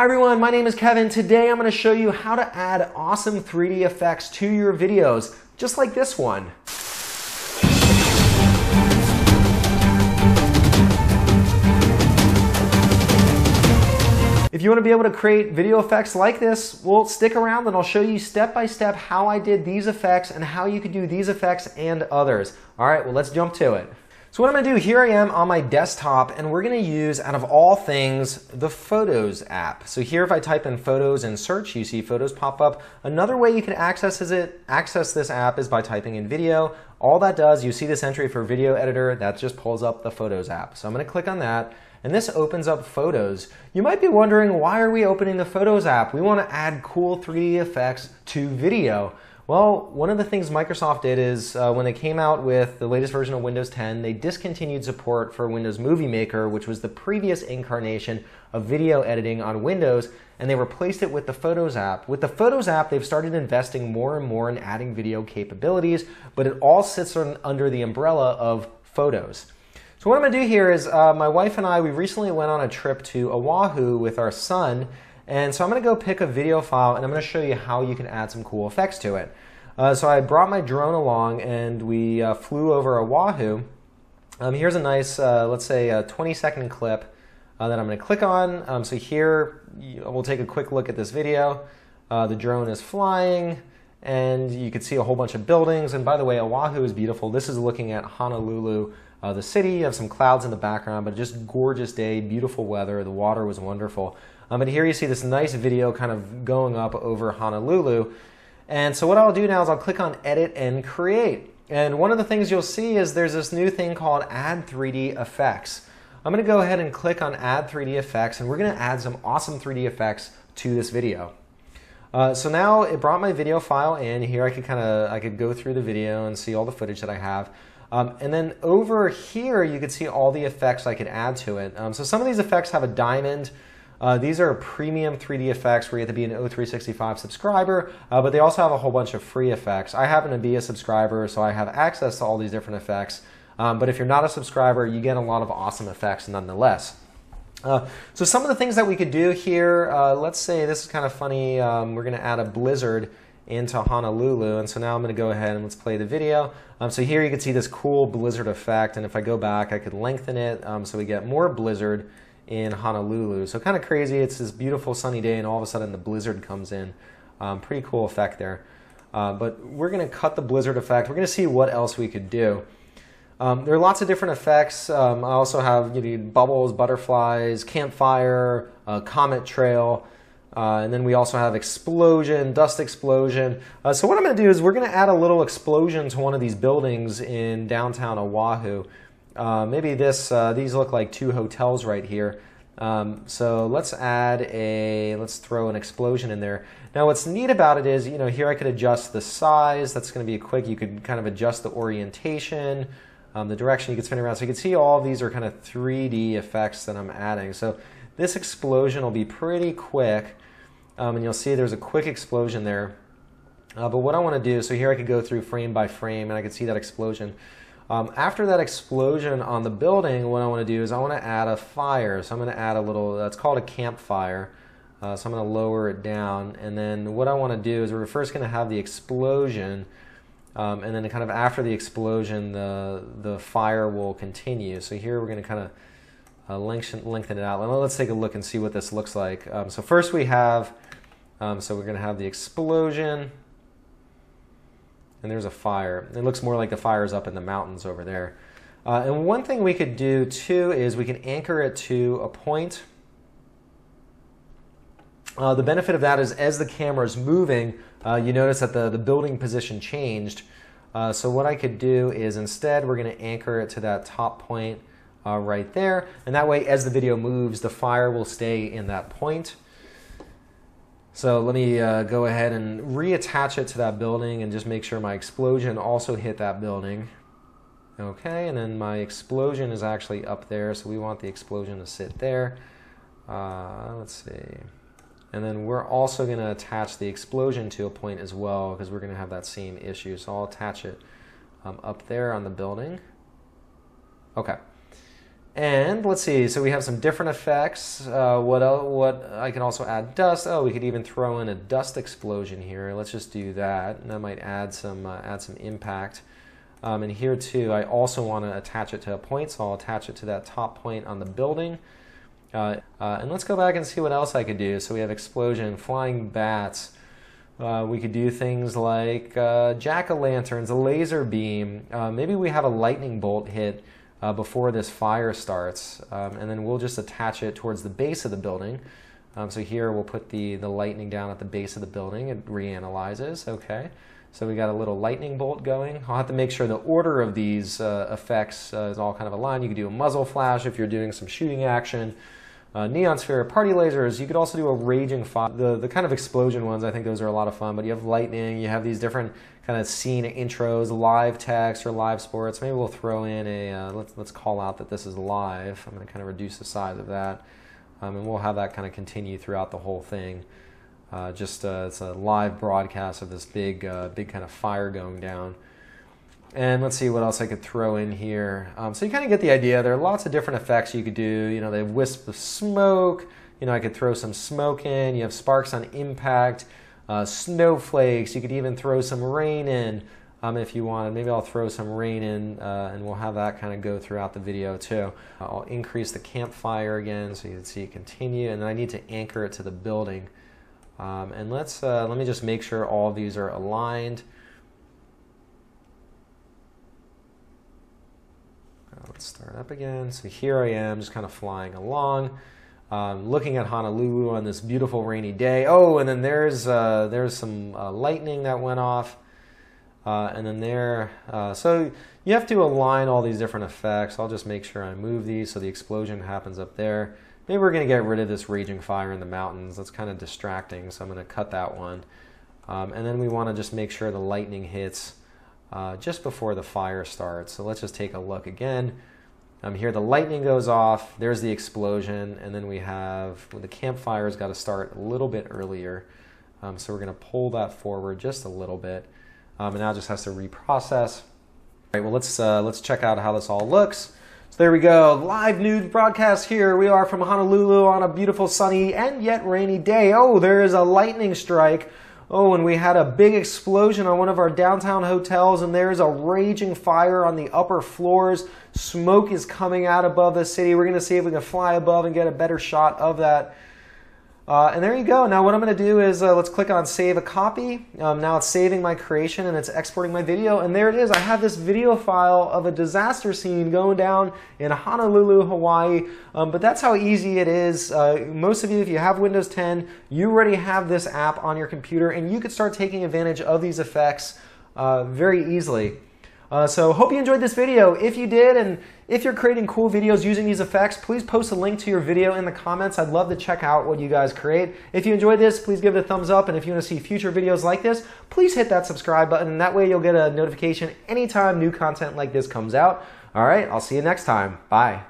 Hi everyone, my name is Kevin. Today I'm going to show you how to add awesome 3D effects to your videos, just like this one. If you want to be able to create video effects like this, well, stick around and I'll show you step by step how I did these effects and how you could do these effects and others. All right, well, let's jump to it. So what I'm gonna do, here I am on my desktop and we're gonna use, out of all things, the Photos app. So here if I type in Photos and search, you see Photos pop up. Another way you can access, it, access this app is by typing in Video. All that does, you see this entry for Video Editor, that just pulls up the Photos app. So I'm gonna click on that and this opens up Photos. You might be wondering, why are we opening the Photos app? We wanna add cool 3D effects to video. Well, one of the things Microsoft did is uh, when they came out with the latest version of Windows 10, they discontinued support for Windows Movie Maker, which was the previous incarnation of video editing on Windows, and they replaced it with the Photos app. With the Photos app, they've started investing more and more in adding video capabilities, but it all sits on, under the umbrella of Photos. So what I'm to do here is uh, my wife and I, we recently went on a trip to Oahu with our son, and so I'm going to go pick a video file and I'm going to show you how you can add some cool effects to it. Uh, so I brought my drone along and we uh, flew over Oahu. Um, here's a nice, uh, let's say, a 20 second clip uh, that I'm going to click on. Um, so here we'll take a quick look at this video. Uh, the drone is flying and you can see a whole bunch of buildings. And by the way, Oahu is beautiful. This is looking at Honolulu, uh, the city. You have some clouds in the background, but just gorgeous day, beautiful weather. The water was wonderful. Um, and here you see this nice video kind of going up over Honolulu. And so what I'll do now is I'll click on Edit and Create. And one of the things you'll see is there's this new thing called Add 3D Effects. I'm going to go ahead and click on Add 3D Effects, and we're going to add some awesome 3D effects to this video. Uh, so now it brought my video file in. Here I could kind of I could go through the video and see all the footage that I have. Um, and then over here, you can see all the effects I could add to it. Um, so some of these effects have a diamond. Uh, these are premium 3D effects where you have to be an O365 subscriber, uh, but they also have a whole bunch of free effects. I happen to be a subscriber, so I have access to all these different effects. Um, but if you're not a subscriber, you get a lot of awesome effects nonetheless. Uh, so some of the things that we could do here, uh, let's say this is kind of funny. Um, we're going to add a blizzard into Honolulu. And so now I'm going to go ahead and let's play the video. Um, so here you can see this cool blizzard effect. And if I go back, I could lengthen it um, so we get more blizzard in Honolulu. So kind of crazy. It's this beautiful sunny day and all of a sudden the blizzard comes in. Um, pretty cool effect there. Uh, but we're going to cut the blizzard effect. We're going to see what else we could do. Um, there are lots of different effects. Um, I also have you know, bubbles, butterflies, campfire, uh, comet trail. Uh, and then we also have explosion, dust explosion. Uh, so what I'm going to do is we're going to add a little explosion to one of these buildings in downtown Oahu. Uh, maybe this uh, these look like two hotels right here. Um, so let's add a let's throw an explosion in there. Now what's neat about it is you know here I could adjust the size. That's going to be a quick. You could kind of adjust the orientation. Um, the direction you can spin around. So you can see all these are kind of 3D effects that I'm adding. So this explosion will be pretty quick. Um, and you'll see there's a quick explosion there. Uh, but what I want to do, so here I could go through frame by frame and I could see that explosion. Um, after that explosion on the building, what I want to do is I want to add a fire. So I'm going to add a little, that's called a campfire. Uh, so I'm going to lower it down. And then what I want to do is we're first going to have the explosion. Um, and then kind of after the explosion, the, the fire will continue. So here we're going to kind of uh, lengthen, lengthen it out. Let's take a look and see what this looks like. Um, so first we have um, so we're going to have the explosion, and there's a fire. It looks more like the fire's up in the mountains over there. Uh, and one thing we could do too is we can anchor it to a point. Uh, the benefit of that is as the camera is moving, uh, you notice that the, the building position changed. Uh, so what I could do is instead we're going to anchor it to that top point uh, right there. And that way as the video moves, the fire will stay in that point. So let me uh, go ahead and reattach it to that building and just make sure my explosion also hit that building. Okay, and then my explosion is actually up there, so we want the explosion to sit there. Uh, let's see. And then we're also going to attach the explosion to a point as well because we're going to have that same issue. So I'll attach it um, up there on the building. Okay. And let's see, so we have some different effects. Uh, what else, what I can also add dust. Oh, we could even throw in a dust explosion here. Let's just do that. And that might add some uh, add some impact. Um, and here too, I also want to attach it to a point, so I'll attach it to that top point on the building. Uh, uh, and let's go back and see what else I could do. So we have explosion, flying bats. Uh, we could do things like uh, jack-o'-lanterns, a laser beam. Maybe we have a lightning bolt hit uh, before this fire starts, um, and then we'll just attach it towards the base of the building. Um, so here we'll put the, the lightning down at the base of the building. It reanalyzes, okay. So we got a little lightning bolt going. I'll have to make sure the order of these uh, effects uh, is all kind of aligned. You could do a muzzle flash if you're doing some shooting action. Uh, neon sphere, party lasers. You could also do a raging fire. The, the kind of explosion ones, I think those are a lot of fun. But you have lightning, you have these different kind of scene intros, live text or live sports. Maybe we'll throw in a, uh, let's, let's call out that this is live. I'm going to kind of reduce the size of that. Um, and we'll have that kind of continue throughout the whole thing. Uh, just uh, it's a live broadcast of this big, uh, big kind of fire going down. And let's see what else I could throw in here. Um, so you kind of get the idea. There are lots of different effects you could do. You know, they have wisps of smoke. You know, I could throw some smoke in. You have sparks on impact, uh, snowflakes. You could even throw some rain in um, if you wanted. Maybe I'll throw some rain in uh, and we'll have that kind of go throughout the video too. I'll increase the campfire again so you can see it continue. And then I need to anchor it to the building. Um, and let's, uh, let me just make sure all of these are aligned. Let's start up again. So here I am, just kind of flying along, um, looking at Honolulu on this beautiful rainy day. Oh, and then there's uh, there's some uh, lightning that went off, uh, and then there. Uh, so you have to align all these different effects. I'll just make sure I move these so the explosion happens up there. Maybe we're going to get rid of this raging fire in the mountains. That's kind of distracting, so I'm going to cut that one. Um, and then we want to just make sure the lightning hits uh, just before the fire starts. So let's just take a look again. Um, here the lightning goes off, there's the explosion, and then we have well, the campfire's got to start a little bit earlier. Um, so we're going to pull that forward just a little bit. Um, and now it just has to reprocess. All right, well, let's, uh, let's check out how this all looks. So there we go, live news broadcast here. We are from Honolulu on a beautiful sunny and yet rainy day. Oh, there is a lightning strike Oh, and we had a big explosion on one of our downtown hotels, and there's a raging fire on the upper floors. Smoke is coming out above the city. We're going to see if we can fly above and get a better shot of that. Uh, and there you go. Now what I'm going to do is uh, let's click on save a copy. Um, now it's saving my creation and it's exporting my video. And there it is. I have this video file of a disaster scene going down in Honolulu, Hawaii. Um, but that's how easy it is. Uh, most of you, if you have Windows 10, you already have this app on your computer and you could start taking advantage of these effects uh, very easily. Uh, so hope you enjoyed this video. If you did, and if you're creating cool videos using these effects, please post a link to your video in the comments. I'd love to check out what you guys create. If you enjoyed this, please give it a thumbs up. And if you want to see future videos like this, please hit that subscribe button. That way you'll get a notification anytime new content like this comes out. All right, I'll see you next time. Bye.